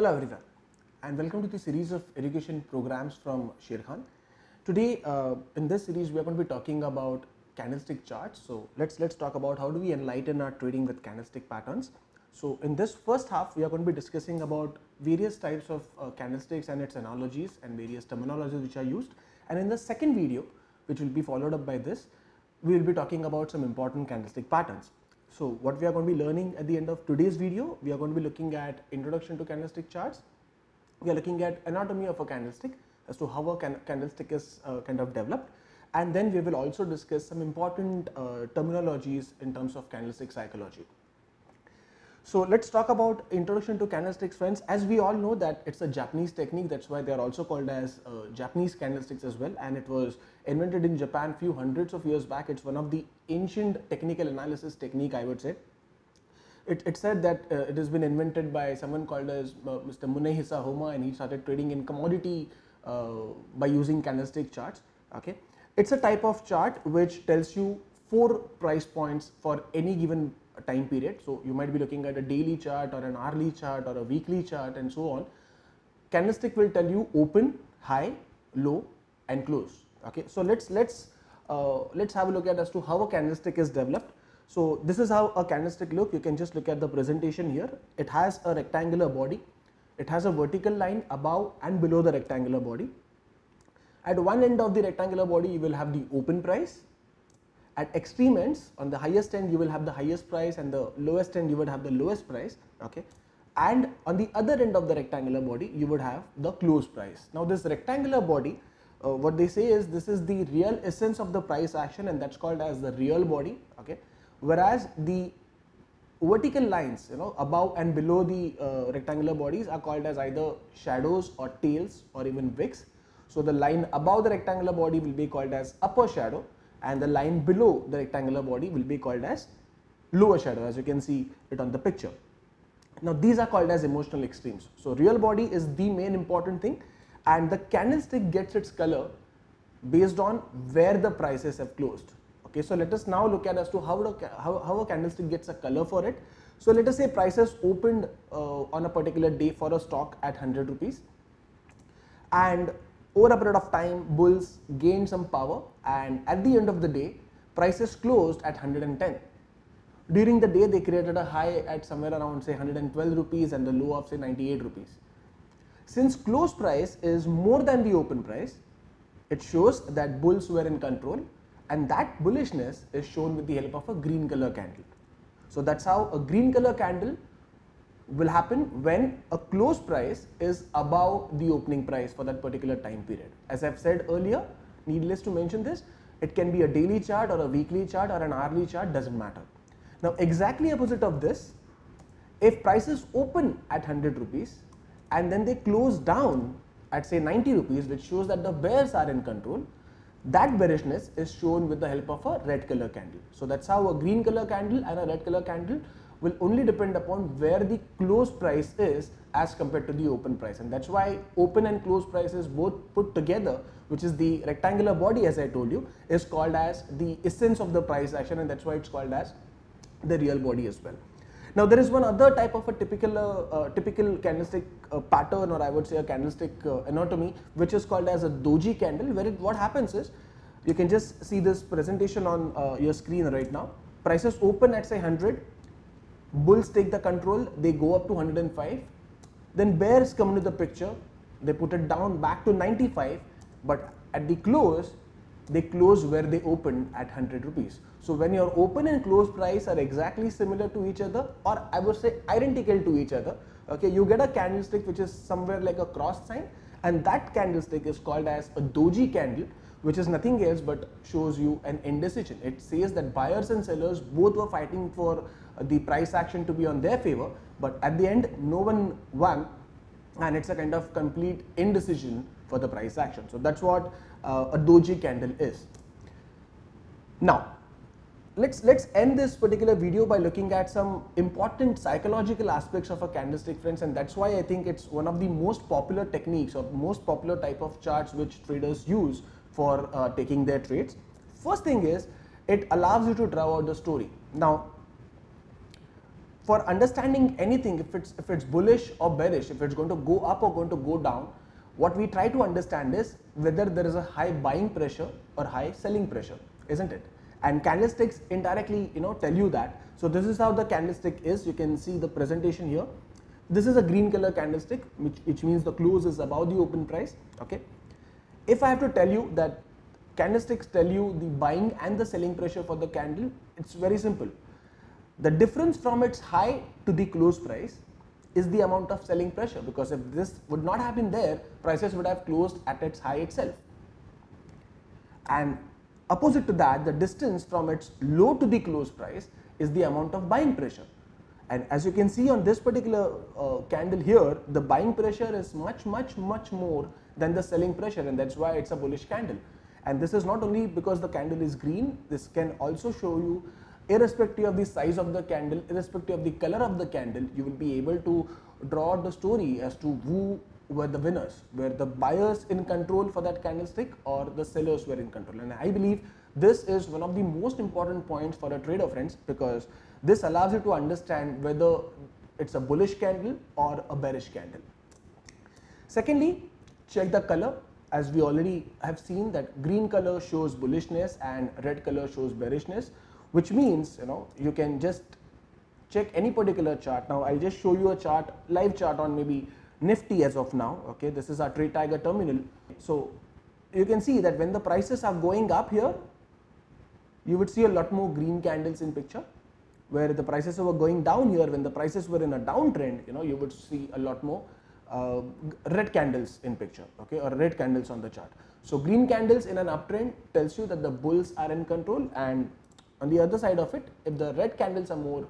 Hello everyone and welcome to the series of education programs from Sharekhan. Today uh, in this series we are going to be talking about candlestick charts. So let's let's talk about how do we enlighten our trading with candlestick patterns. So in this first half we are going to be discussing about various types of uh, candlesticks and its analogies and various terminologies which are used and in the second video which will be followed up by this we will be talking about some important candlestick patterns. So what we are going to be learning at the end of today's video, we are going to be looking at introduction to candlestick charts. We are looking at anatomy of a candlestick as to how a can candlestick is uh, kind of developed and then we will also discuss some important uh, terminologies in terms of candlestick psychology. So let's talk about introduction to candlesticks friends. As we all know that it's a Japanese technique, that's why they are also called as uh, Japanese candlesticks as well and it was invented in Japan few hundreds of years back. It's one of the ancient technical analysis technique I would say. It, it said that uh, it has been invented by someone called as uh, Mr. Munehisa Homma and he started trading in commodity uh, by using candlestick charts. Okay, It's a type of chart which tells you four price points for any given time period. So, you might be looking at a daily chart or an hourly chart or a weekly chart and so on. Candlestick will tell you open, high, low and close. Okay. So, let's let's uh, let's have a look at as to how a candlestick is developed. So, this is how a candlestick look you can just look at the presentation here. It has a rectangular body, it has a vertical line above and below the rectangular body. At one end of the rectangular body you will have the open price at extreme ends on the highest end you will have the highest price and the lowest end you would have the lowest price okay and on the other end of the rectangular body you would have the close price. Now this rectangular body uh, what they say is this is the real essence of the price action and that's called as the real body okay whereas the vertical lines you know above and below the uh, rectangular bodies are called as either shadows or tails or even wicks. So the line above the rectangular body will be called as upper shadow and the line below the rectangular body will be called as lower shadow as you can see it on the picture. Now these are called as emotional extremes. So real body is the main important thing and the candlestick gets its color based on where the prices have closed. Okay, so let us now look at as to how, the, how, how a candlestick gets a color for it. So let us say prices opened uh, on a particular day for a stock at 100 rupees and over a period of time bulls gained some power and at the end of the day prices closed at 110 during the day they created a high at somewhere around say 112 rupees and the low of say 98 rupees. Since close price is more than the open price it shows that bulls were in control and that bullishness is shown with the help of a green color candle. So that's how a green color candle will happen when a close price is above the opening price for that particular time period. As I've said earlier, needless to mention this, it can be a daily chart or a weekly chart or an hourly chart, doesn't matter. Now exactly opposite of this, if prices open at 100 rupees and then they close down at say 90 rupees which shows that the bears are in control, that bearishness is shown with the help of a red color candle. So that's how a green color candle and a red color candle will only depend upon where the close price is as compared to the open price and that's why open and close prices both put together which is the rectangular body as I told you is called as the essence of the price action and that's why it's called as the real body as well. Now there is one other type of a typical uh, uh, typical candlestick uh, pattern or I would say a candlestick uh, anatomy which is called as a doji candle where it, what happens is you can just see this presentation on uh, your screen right now. Prices open at say 100 bulls take the control. They go up to 105 then bears come into the picture. They put it down back to 95 but at the close they close where they opened at 100 rupees. So when your open and close price are exactly similar to each other or i would say identical to each other okay you get a candlestick which is somewhere like a cross sign and that candlestick is called as a doji candle which is nothing else but shows you an indecision. It says that buyers and sellers both were fighting for uh, the price action to be on their favor but at the end no one won and it's a kind of complete indecision for the price action. So that's what uh, a doji candle is. Now let's let's end this particular video by looking at some important psychological aspects of a candlestick friends and that's why I think it's one of the most popular techniques or most popular type of charts which traders use for uh, taking their trades. First thing is it allows you to draw out the story. Now for understanding anything, if it's if it's bullish or bearish, if it's going to go up or going to go down, what we try to understand is whether there is a high buying pressure or high selling pressure, isn't it? And candlesticks indirectly, you know, tell you that. So this is how the candlestick is. You can see the presentation here. This is a green color candlestick, which, which means the close is above the open price. Okay. If I have to tell you that candlesticks tell you the buying and the selling pressure for the candle, it's very simple. The difference from its high to the close price is the amount of selling pressure because if this would not have been there, prices would have closed at its high itself. And opposite to that, the distance from its low to the close price is the amount of buying pressure. And as you can see on this particular uh, candle here, the buying pressure is much, much, much more than the selling pressure and that's why it's a bullish candle. And this is not only because the candle is green, this can also show you irrespective of the size of the candle, irrespective of the color of the candle, you will be able to draw the story as to who were the winners, were the buyers in control for that candlestick or the sellers were in control. And I believe this is one of the most important points for a trader friends because this allows you to understand whether it's a bullish candle or a bearish candle. Secondly, check the color as we already have seen that green color shows bullishness and red color shows bearishness which means you know you can just check any particular chart. Now I'll just show you a chart, live chart on maybe Nifty as of now. Okay, this is our Trade Tiger terminal. So you can see that when the prices are going up here, you would see a lot more green candles in picture. Where the prices were going down here, when the prices were in a downtrend, you know, you would see a lot more uh, red candles in picture, okay, or red candles on the chart. So green candles in an uptrend tells you that the bulls are in control and on the other side of it, if the red candles are more,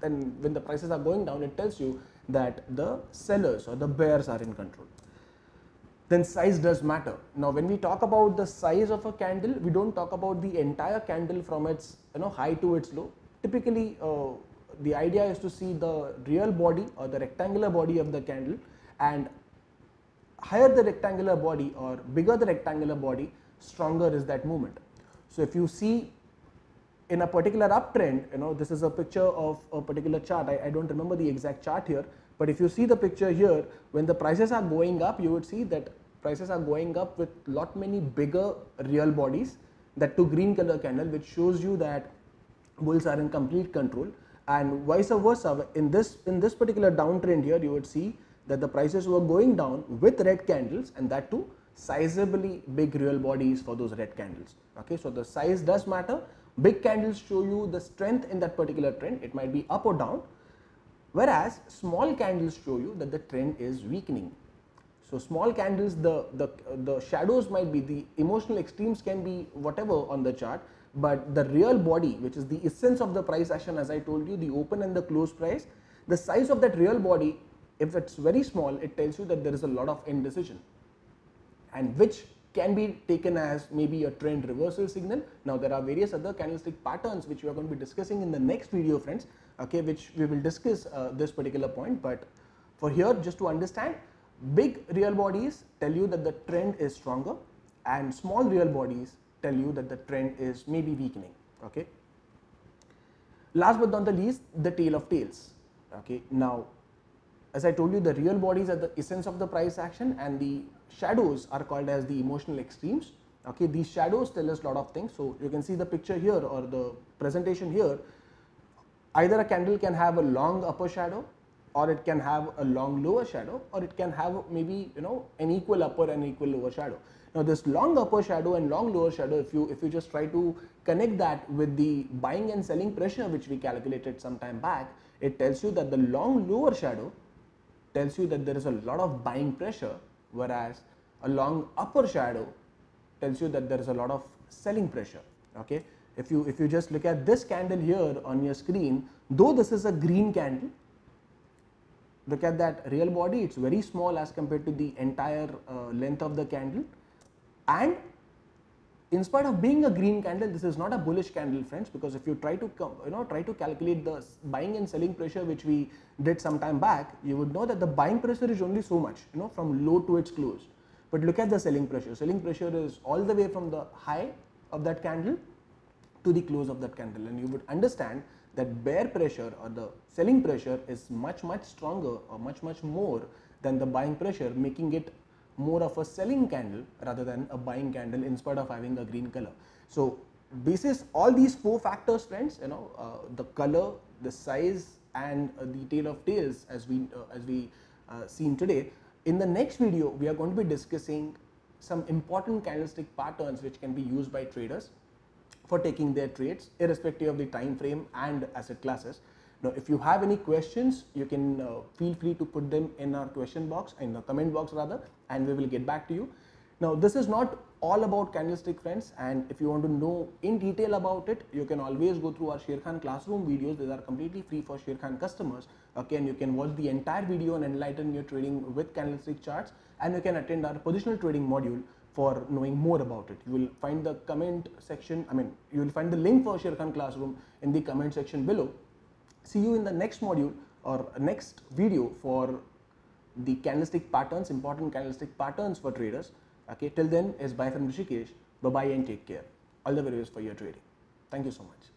then when the prices are going down, it tells you that the sellers or the bears are in control. Then size does matter. Now, when we talk about the size of a candle, we don't talk about the entire candle from its you know high to its low. Typically, uh, the idea is to see the real body or the rectangular body of the candle and higher the rectangular body or bigger the rectangular body, stronger is that movement. So, if you see in a particular uptrend, you know, this is a picture of a particular chart. I, I, don't remember the exact chart here, but if you see the picture here, when the prices are going up, you would see that prices are going up with lot many bigger real bodies, that two green color candle, which shows you that bulls are in complete control. And vice versa, in this in this particular downtrend here, you would see that the prices were going down with red candles, and that too sizably big real bodies for those red candles. Okay, so the size does matter Big candles show you the strength in that particular trend, it might be up or down, whereas small candles show you that the trend is weakening. So small candles, the, the, the shadows might be, the emotional extremes can be whatever on the chart, but the real body, which is the essence of the price action as I told you, the open and the close price, the size of that real body, if it's very small, it tells you that there is a lot of indecision. And which can be taken as maybe a trend reversal signal. Now there are various other candlestick patterns which we are going to be discussing in the next video friends, okay, which we will discuss uh, this particular point. But for here just to understand, big real bodies tell you that the trend is stronger and small real bodies tell you that the trend is maybe weakening. Okay. Last but not the least, the tail of tails. Okay. Now, as I told you, the real bodies are the essence of the price action and the shadows are called as the emotional extremes. Okay, these shadows tell us a lot of things. So you can see the picture here or the presentation here. Either a candle can have a long upper shadow or it can have a long lower shadow or it can have maybe you know an equal upper and equal lower shadow. Now this long upper shadow and long lower shadow if you if you just try to connect that with the buying and selling pressure which we calculated some time back it tells you that the long lower shadow tells you that there is a lot of buying pressure whereas a long upper shadow tells you that there is a lot of selling pressure okay? If you if you just look at this candle here on your screen though this is a green candle look at that real body it's very small as compared to the entire uh, length of the candle. And in spite of being a green candle this is not a bullish candle friends because if you try to you know try to calculate the buying and selling pressure which we did some time back you would know that the buying pressure is only so much you know from low to its close. But look at the selling pressure. Selling pressure is all the way from the high of that candle to the close of that candle. And you would understand that bear pressure or the selling pressure is much much stronger or much much more than the buying pressure making it more of a selling candle rather than a buying candle in spite of having a green color. So basis all these four factors friends you know uh, the color the size and uh, the tail of tails as we uh, as we uh, seen today in the next video we are going to be discussing some important candlestick patterns which can be used by traders for taking their trades irrespective of the time frame and asset classes now if you have any questions you can uh, feel free to put them in our question box in the comment box rather and we will get back to you now this is not all about candlestick friends and if you want to know in detail about it you can always go through our Sharekhan classroom videos these are completely free for Sharekhan customers okay and you can watch the entire video and enlighten your trading with candlestick charts and you can attend our positional trading module for knowing more about it. You will find the comment section, I mean you will find the link for Sharekhan classroom in the comment section below. See you in the next module or next video for the candlestick patterns, important candlestick patterns for traders. Okay, till then is bye from Hrishikesh. Bye bye and take care. All the very best for your trading. Thank you so much.